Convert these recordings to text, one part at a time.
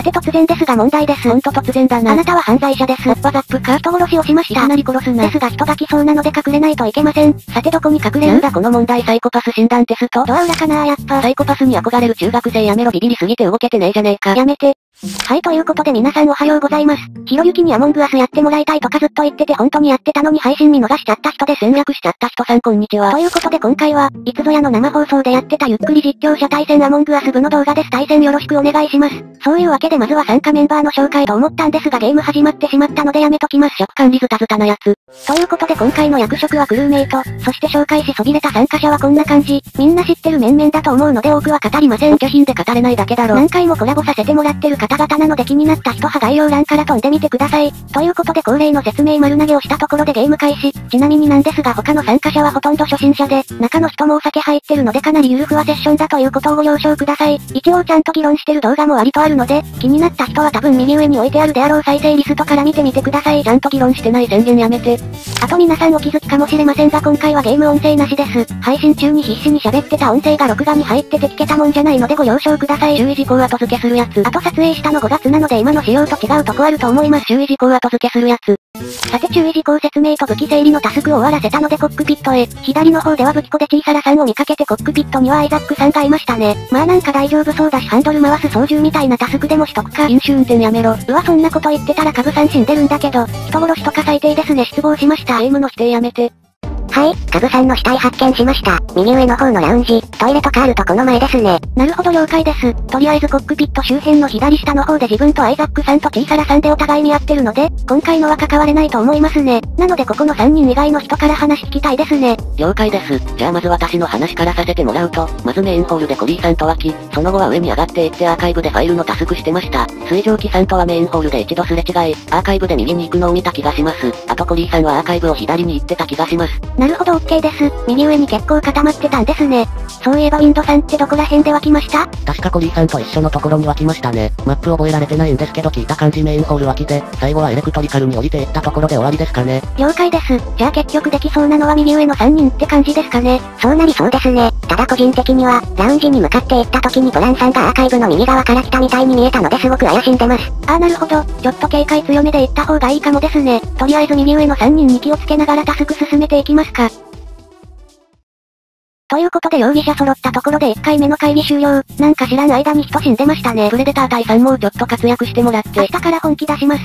さて突然ですが問題です。ほんと突然だな。あなたは犯罪者です。おっぱザップか人殺しをしました。いきなり殺すな。ですが人が来そうなので隠れないといけません。さてどこに隠れるなんだこの問題サイコパス診断テストドア裏かな？やっぱ。サイコパスに憧れる中学生やめろビビりすぎて動けてねえじゃねえか。やめて。はいということで皆さんおはようございます。ひろゆきにアモングアスやってもらいたいとかずっと言ってて本当にやってたのに配信見逃しちゃった人です。戦略しちゃった人さんこんにちは。ということで今回は、いつぞやの生放送でやってたゆっくり実況者対戦アモングアス部の動画です。対戦よろしくお願いします。そういうわけでまずは参加メンバーの紹介と思ったんですがゲーム始まってしまったのでやめときます。尺管理ズタズタなやつ。ということで今回の役職はクルーメイト、そして紹介しそびれた参加者はこんな感じ。みんな知ってる面々だと思うので多くは語りません。お巨品で語れないだけだろ。何回もコラボさせてもらってる方々なので気になった人は概要欄から飛んでみてください。ということで恒例の説明丸投げをしたところでゲーム開始。ちなみになんですが他の参加者はほとんど初心者で、中の人もお酒入ってるのでかなりゆるふわセッションだということをご了承ください。一応ちゃんと議論してる動画も割とあるので、気になった人は多分右上に置いてあるであろう再生リストから見てみてください。ちゃんと議論してない宣言やめて。あと皆さんお気づきかもしれませんが今回はゲーム音声なしです。配信中に必死に喋ってた音声が録画に入ってて聞けたもんじゃないのでご了承ください。注意事項後付けするやつ。あと撮影したの5月なので今の仕様と違うとこあると思います。注意事項後付けするやつ。さて注意事項説明と武器整理のタスクを終わらせたのでコックピットへ。左の方では武器庫で小さらさんを見かけてコックピットにはアイザックさんがいましたね。まあなんか大丈夫そうだしハンドル回す操縦みたいなタスクでもしとくか。飲酒運転やめろ。うわそんなこと言ってたらカブさん死んでるんだけど、人殺しとか最低ですね失望しました。ゲームの否定やめて。はい、カブさんの死体発見しました。右上の方のラウンジ、トイレとかあるとこの前ですね。なるほど了解です。とりあえずコックピット周辺の左下の方で自分とアイザックさんと小さらさんでお互い見合ってるので、今回のは関われないと思いますね。なのでここの3人以外の人から話聞きたいですね。了解です。じゃあまず私の話からさせてもらうと、まずメインホールでコリーさんと湧き、その後は上に上がっていってアーカイブでファイルのタスクしてました。水蒸気さんとはメインホールで一度すれ違い、アーカイブで右に行くのを見た気がします。あとコリーさんはアーカイブを左に行ってた気がします。なるほど OK です。右上に結構固まってたんですね。そういえばウィンドさんってどこら辺で湧きました？確かコリーさんと一緒のところに湧きましたね。マップ覚えられてないんですけど聞いた感じメインホール湧きで、最後はエレクトリカルに降りていったところで終わりですかね。了解です。じゃあ結局できそうなのは右上の3人って感じですかね。そうなりそうですね。ただ個人的には、ラウンジに向かって行った時にトランさんがアーカイブの右側から来たみたいに見えたのですごく怪しんでます。あーなるほど。ちょっと警戒強めで行った方がいいかもですね。とりあえず右上の3人に気をつけながらタスク進めていきますか。ということで容疑者揃ったところで1回目の会議終了。なんか知らん間に人死んでましたね。プレデター隊さんもうちょっと活躍してもらって。明日から本気出します。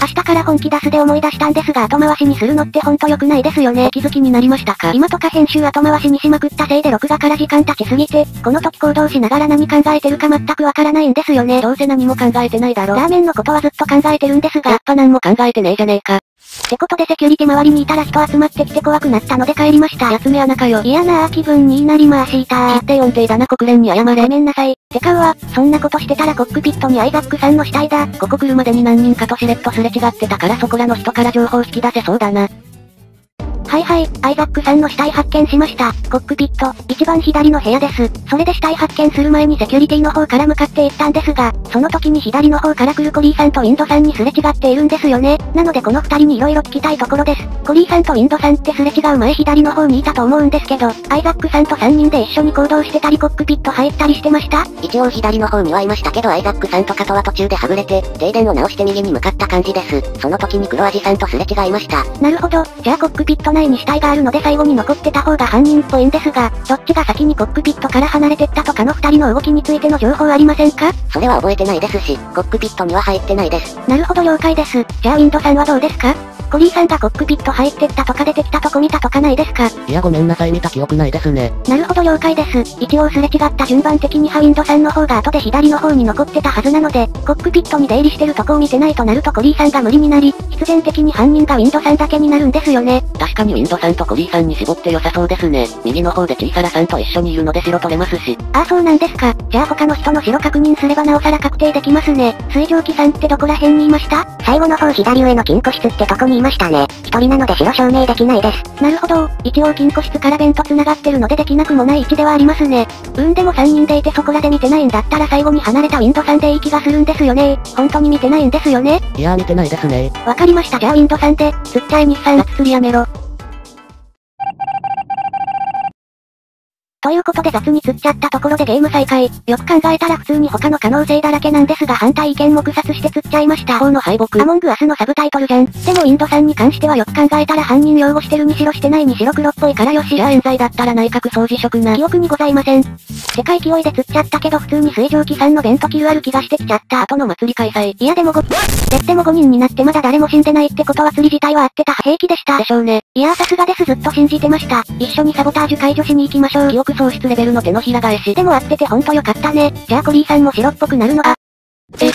明日から本気出すで思い出したんですが後回しにするのってほんと良くないですよね。お気づきになりましたか？今とか編集後回しにしまくったせいで録画から時間経ちすぎて、この時行動しながら何考えてるか全くわからないんですよね。どうせ何も考えてないだろ。ラーメンのことはずっと考えてるんですが。やっぱ何も考えてねえじゃねえか。ってことでセキュリティ周りにいたら人集まってきて怖くなったので帰りました。やつめ穴かよ。嫌な気分になりました。一定音程だな国連に謝れ。ごめんなさい。てかうわ、そんなことしてたらコックピットにアイザックさんの死体だ。ここ来るまでに何人かとしれっとすれ違ってたからそこらの人から情報引き出せそうだな。はいはい、アイザックさんの死体発見しました。コックピット、一番左の部屋です。それで死体発見する前にセキュリティの方から向かっていったんですが、その時に左の方から来るコリーさんとウィンドさんにすれ違っているんですよね。なのでこの二人に色々聞きたいところです。コリーさんとウィンドさんってすれ違う前左の方にいたと思うんですけど、アイザックさんと3人で一緒に行動してたりコックピット入ったりしてました？一応左の方にはいましたけどアイザックさんとかとは途中ではぐれて、停電を直して右に向かった感じです。その時に黒アジさんとすれ違いました。なるほど、じゃあコックピット内に死体があるので最後に残ってた方が犯人っぽいんですが、どっちが先にコックピットから離れてったとかの二人の動きについての情報ありませんか？それは覚えてないですし、コックピットには入ってないです。なるほど了解です。じゃあウィンドさんはどうですか？コリーさんがコックピット入ってったとか出てきたとこ見たとかないですか？いやごめんなさい見た記憶ないですね。なるほど了解です。一応すれ違った順番的にハウィンドさんの方が後で左の方に残ってたはずなので、コックピットに出入りしてるとこを見てないとなるとコリーさんが無理になり、必然的に犯人がウィンドさんだけになるんですよね。確かにウィンドさんとコリーさんに絞って良さそうですね。右の方で小さらさんと一緒にいるので白取れますし。ああそうなんですか。じゃあ他の人の白確認すればなおさら確定できますね。水蒸気さんってどこら辺にいました？最後の方左上の金庫室ってとこにいましたね。一人なので白証明できないです。なるほど。一応金庫室から弁と繋がってるのでできなくもない位置ではありますね。うんでも3人でいてそこらで見てないんだったら最後に離れたウィンドさんでいい気がするんですよね。本当に見てないんですよね。いやー見てないですね。わかりましたじゃあウィンドさんで、つっちゃい日産。夏釣りやめろ。ことで雑に釣っちゃったところでゲーム再開。よく考えたら普通に他の可能性だらけなんですが反対意見も草して釣っちゃいました。法の敗北。アモングアスのサブタイトルじゃん。でもインドさんに関してはよく考えたら犯人擁護してるにしろしてないにしろ黒っぽいからよし。じゃあ冤罪だったら内閣総辞職な。記憶にございません。世界勢いで釣っちゃったけど普通に水蒸気さんのベントキルある気がしてきちゃった後の祭り開催。いやでもご、でっても5人になってまだ誰も死んでないってことは釣り自体は合ってた平気でした。でしょうね。いやーさすがですずっと信じてました。一緒にサボタージュ解除しに行きましょう。記憶喪失レベルの手のひら返し。でも合っててほんとよかったね。じゃあコリーさんも白っぽくなるのが。え。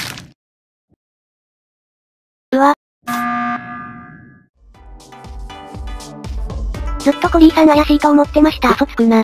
うわ。ずっとコリーさん怪しいと思ってました。嘘つくな。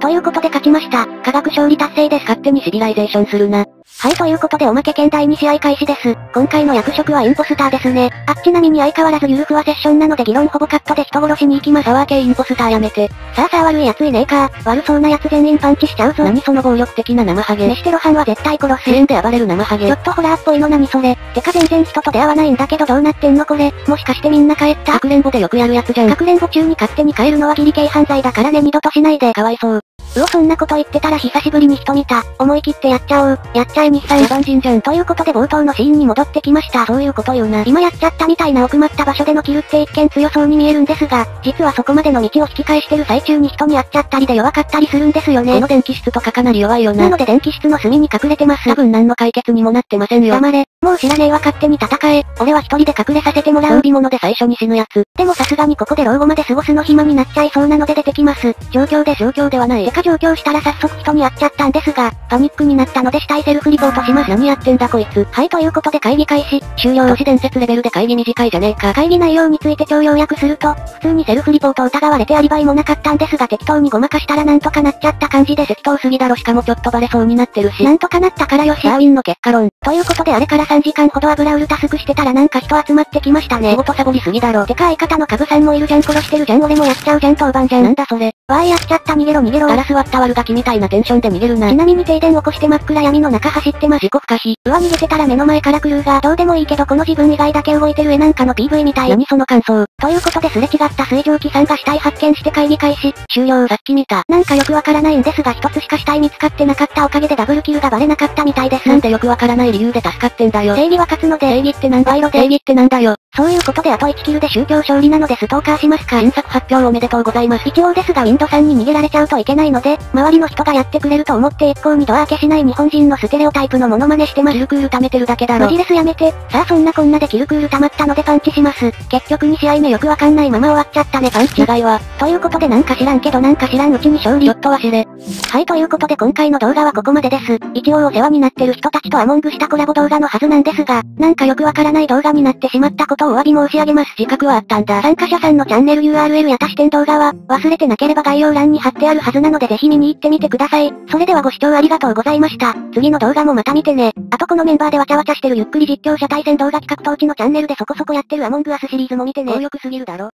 ということで勝ちました。科学勝利達成です。勝手にシビライゼーションするな。はいということでおまけ県第2試合開始です。今回の役職はインポスターですね。あちなみに相変わらずゆるふわセッションなので議論ほぼカットで人殺しに行きます。サワー系インポスターやめて。さあさあ悪い奴いねえか。悪そうな奴全員パンチしちゃうぞ。何その暴力的な生ハゲ。飯テロ犯は絶対殺す。支援で暴れる生ハゲ。ちょっとホラーっぽいの何それ。てか全然人と出会わないんだけどどうなってんのこれ。もしかしてみんな帰ったかくれんぼでよくやるやつじゃん。かくれんぼ中に勝手に帰るのはギリ系犯罪だからね二度としないで。かわいそう。うおそんなこと言ってたら久しぶりに人見た。思い切ってやっちゃおう。やっちゃえ日産。野蛮人じゃん。ということで冒頭のシーンに戻ってきました。そういうこと言うな。今やっちゃったみたいな奥まった場所でのキルって一見強そうに見えるんですが、実はそこまでの道を引き返してる最中に人に会っちゃったりで弱かったりするんですよね。この電気室とかかなり弱いよな。なので電気室の隅に隠れてます。多分何の解決にもなってませんよ。黙れ。もう知らねえわ勝手に戦え。俺は一人で隠れさせてもらう。装備物で最初に死ぬやつ。でもさすがにここで老後まで過ごすの暇になっちゃいそうなので出てきます。状況で状況ではない。てか状況したら早速人に会っちゃったんですが、パニックになったので死体セルフリポートします。何やってんだこいつ。はいということで会議開始、終了。都市伝説レベルで会議短いじゃねえか。会議内容について超要約すると、普通にセルフリポートを疑われてアリバイもなかったんですが適当にごまかしたらなんとかなっちゃった感じです。適当すぎだろ。しかもちょっとバレそうになってるし。なんとかなったからよし。ダーウィンの結果論。ということであれから3時間ほど油ウルタスクしてたらなんか人集まってきましたね。仕事サボりすぎだろ。てか相方のカブさんもいるじゃん。殺してるじゃん俺もやっちゃうじゃん当番じゃん。なんだそれ。わーいやっちゃった逃げろ。逃げろ。ガラス割った悪ガキみたいなテンションで逃げるな。ちなみに停電起こして真っ暗闇の中走ってます。自己不可避。うわ逃げてたら目の前から来るが、どうでもいいけどこの自分以外だけ動いてる絵なんかの PV みたい。何その感想。ということですれ違った水蒸気さんが死体発見して会議開始、終了。さっき見た。なんかよくわからないんですが一つしか死体見つかってなかったおかげでダブルキルがバレなかったみたいです。なんでよくわからない理由で助かってんだよ。正義は勝つので、正義？ってなんだ賄賂で正義ってなんだよ。そういうことであと1キルで宗教勝利なのでストーカーしますか？新作発表おめでとうございます。一応ですがウィンドさんに逃げられちゃうといけないので、周りの人がやってくれると思って一向にドア開けしない日本人のステレオタイプのモノマネしてます。キルクール貯めてるだけだろ。マジですやめて。さあそんなこんなでキルクール溜まったのでパンチします。結局2試合目よくわかんないまま終わっちゃったねパンチ。長いわ。ということでなんか知らんけどなんか知らんうちに勝利。ちょっと忘れ。はいということで今回の動画はここまでです。一応お世話になってる人たちとアモングしたコラボ動画のはずなんですが、なんかよくわからない動画になってしまったことをお詫び申し上げます。自覚はあったんだ。参加者さんのチャンネル URL や他視点動画は、忘れてなければ概要欄に貼ってあるはずなのでぜひ見に行ってみてください。それではご視聴ありがとうございました。次の動画もまた見てね。あとこのメンバーでわちゃわちゃしてるゆっくり実況者対戦動画企画当地のチャンネルでそこそこやってるアモングアスシリーズも見てね。強力すぎるだろ。